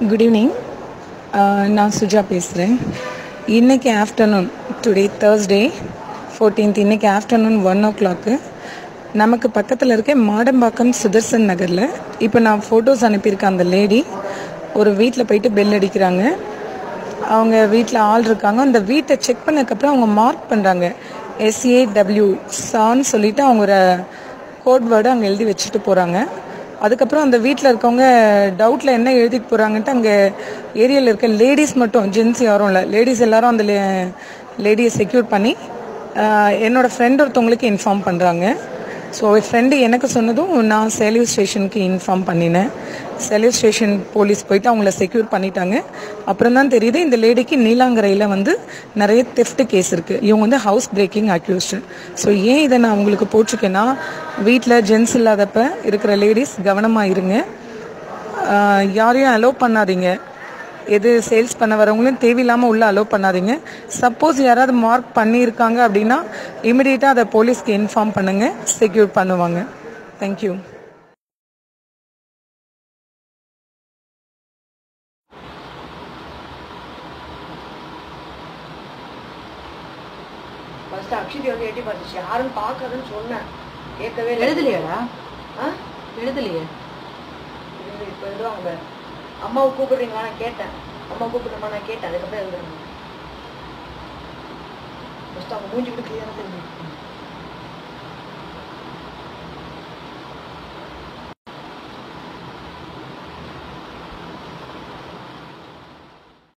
Good evening uh, நான் சுஜா பேசுகிறேன் இன்றைக்கி ஆஃப்டர்நூன் டுடே தேர்ஸ்டே ஃபோர்டீன்த் இன்றைக்கி ஆஃப்டர்நூன் ஒன் ஓ கிளாக்கு நமக்கு பக்கத்தில் இருக்க மாடம்பாக்கம் சுதர்சன் நகரில் இப்போ நான் ஃபோட்டோஸ் அனுப்பியிருக்கேன் அந்த லேடி ஒரு வீட்டில் போயிட்டு பெல் அடிக்கிறாங்க. அவங்க வீட்டில் ஆள் இருக்காங்க. அந்த வீட்டை செக் பண்ணதுக்கப்புறம் அவங்க மார்க் பண்ணுறாங்க எஸ்ஏடபிள்யூ சான்னு சொல்லிவிட்டு அவங்க ஒரு கோட் வேர்டு அங்கே எழுதி வச்சுட்டு போகிறாங்க அதுக்கப்புறம் அந்த வீட்டில் இருக்கவங்க டவுட்டில் என்ன எழுதிட்டு போகிறாங்கன்ட்டு அங்கே ஏரியாவில் இருக்க லேடிஸ் மட்டும் ஜென்ஸ் யாரும் இல்லை. லேடிஸ் எல்லாரும் அந்த லேடியை செக்யூர் பண்ணி என்னோடய ஃப்ரெண்ட் ஒருத்தவங்களுக்கு இன்ஃபார்ம் பண்ணுறாங்க ஸோ ஃப்ரெண்டு எனக்கு சொன்னதும் நான் சேலியூர் ஸ்டேஷனுக்கு இன்ஃபார்ம் பண்ணினேன். சேலியூர் ஸ்டேஷன் போலீஸ் போயிட்டு அவங்கள செக்யூர் பண்ணிட்டாங்க. அப்புறம் தான் தெரியுது இந்த லேடிக்கு நீலாங்கரையில் வந்து நிறைய தெஃப்ட் கேஸ் இருக்குது இவங்க வந்து ஹவுஸ் பிரேக்கிங் அக்யூஸ்டு ஸோ ஏன் இதை நான் உங்களுக்கு போட்டிருக்கேன்னா வீட்டில் ஜென்ஸ் இல்லாதப்ப இருக்கிற லேடிஸ் கவனமாக இருங்க. யாரையும் அலோவ் பண்ணாதீங்க. எது சேல்ஸ் பண்ண வரவங்களையும் தேவையில்லாமல் உள்ள அலோவ் பண்ணாதீங்க. சப்போஸ் யாராவது மார்க் பண்ணியிருக்காங்க அப்படின்னா இமிடியேட்டாக அதை போலீஸ்க்கு இன்ஃபார்ம் பண்ணுங்க செக்யூர் பண்ணுவாங்க. தேங்க்யூ ஃபர்ஸ்ட் அக்ஷதி வந்து எட்டி பார்த்துச்சு. யாரும் பார்க்காதுன்னு சொன்னேன். கேட்கவே இல்லை. எழுதலையாடா? ஆ? எழுதலையே. இப்போ எழுதுவாங்க அம்மாவை கூப்பிடுறீங்களா? நான் கேட்டேன். அம்மா கூப்பிடுமா நான் கேட்டேன். அதுக்கப்புறம் எழுதுறேன். ஃபஸ்ட்டு அவங்க மூஞ்சி கூட கிளியராக தெரிஞ்சு